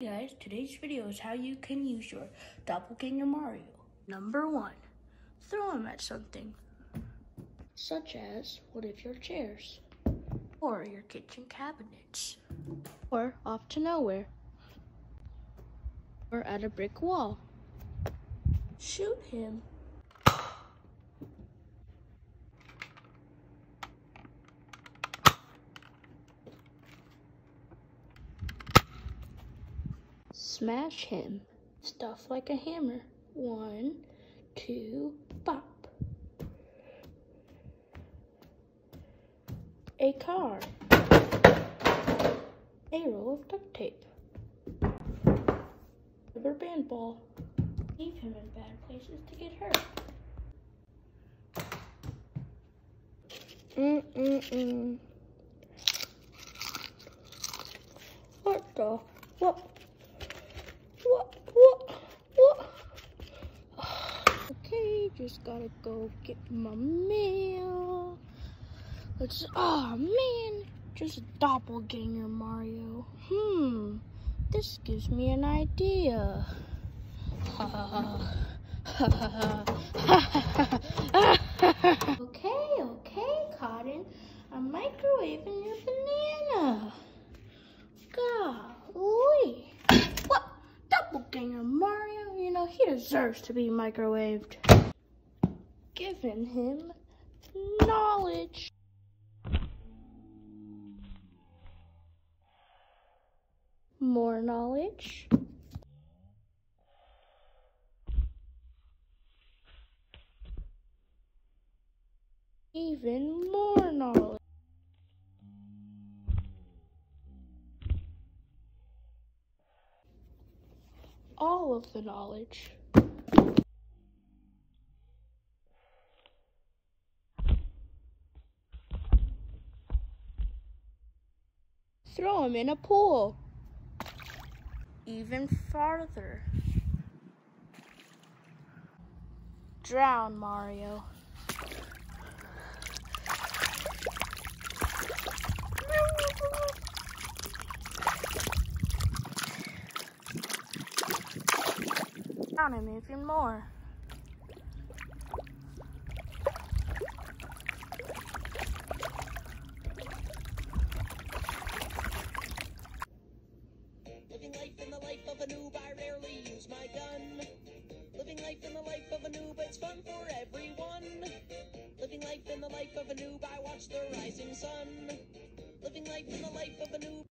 Hey guys, today's video is how you can use your doppelganger Mario. Number one, throw him at something, such as one of your chairs, or your kitchen cabinets, or off to nowhere, or at a brick wall. Shoot him. Smash him. Stuff like a hammer. One, two, bop. A car. A roll of duct tape. Rubber band ball. Leave him in bad places to get hurt. Mm-mm-mm. What the? What? What? What? What? Okay, just gotta go get my mail. Let's. Oh man, just doppelganger Mario. Hmm, this gives me an idea. okay, okay, Cotton. I'm microwaving your banana. Golly. What? Doppelganger Mario? You know, he deserves to be microwaved. Giving him knowledge. More knowledge. Even more knowledge. All of the knowledge. Throw him in a pool. Even farther. Drown, Mario. Drown him even more. Fun for everyone. Living life in the life of a noob, I watch the rising sun. Living life in the life of a noob.